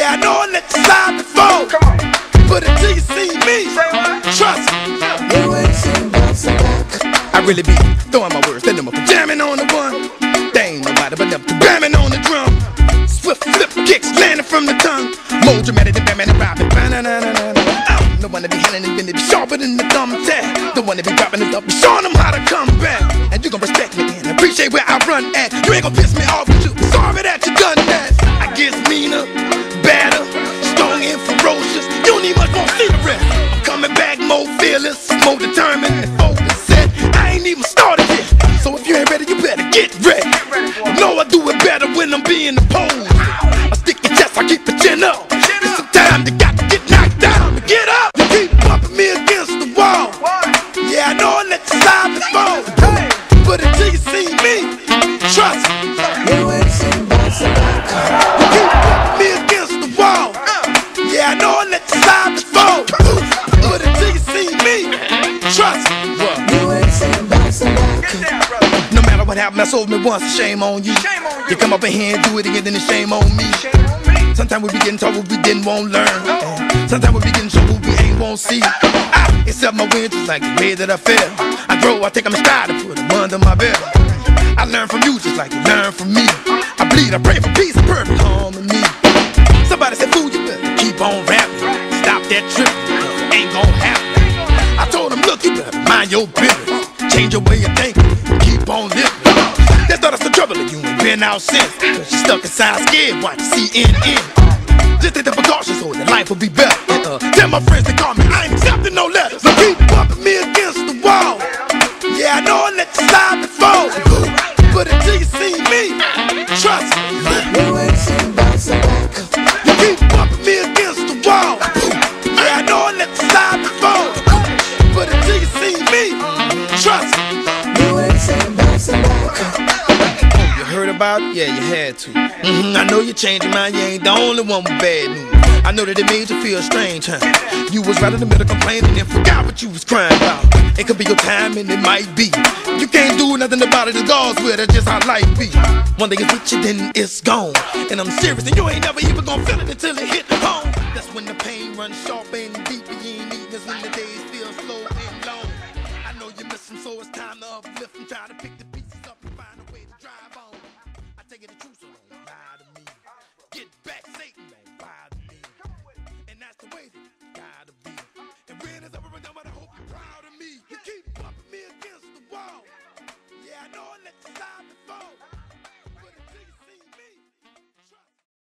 Yeah, I know I let you slide before. But until you see me, trust me. You ain't seen bouts of back. I really be throwing my words, then I'm jamming on the one. They ain't nobody but them jamming on the drum. Swift flip kicks landing from the tongue. More dramatic than Batman and Robin. The one that be handling it, then they be sharper than the thumbtack. The one that be dropping it up, be showing them how to come back. And you gon' respect me and appreciate where I run at. You ain't gon' piss me off, but you I'm being opposed. I stick your chest, I keep your chin up. And sometimes you got to get knocked down to get up. You keep bumping me against the wall. Yeah, I know I let you slide before. But until you see me, trust me. What happened, I me once, shame on you. Shame on you. You come up in here and do it again, then it's shame on me. Sometimes we be getting trouble we didn't want to learn. Sometimes we be getting trouble we ain't won't see. Ah, I accept my just like the way that I feel. I grow, I take in stride and put them under my belt. I learn from you just like you learn from me. I bleed, I pray for peace and perfect harmony. Somebody said, fool, you better keep on rapping. Stop that tripping, ain't gon' happen. I told him, look, you better mind your business. Change your way of thinking, keep on living. That's I was the trouble you ain't been out since. Cause you stuck inside scared, watch CNN. Just take the precautions so that life will be better. And, uh, tell my friends to call me, I ain't accepting no letters. So keep bumping me against the wall. Yeah, I know I let you slide before. But until you see me, trust me. You ain't seen bouts of back. You keep bumping me against the wall. Yeah, I know I let you slide before. But until you see me, trust me. about? Yeah, you had to. Mm-hmm, I know you changed your mind, you ain't the only one with bad news. I know that it made you feel strange, huh? You was right in the middle complaining and forgot what you was crying about. It could be your time and it might be. You can't do nothing about it, the God's will, that's just how life be. One thing is with you, then it's gone. And I'm serious, and you ain't never even gonna feel it until it hit home. That's when the pain runs sharp and deep, and you ain't even when the days feel slow and long. I know you're missing, so it's time to uplift and try to pick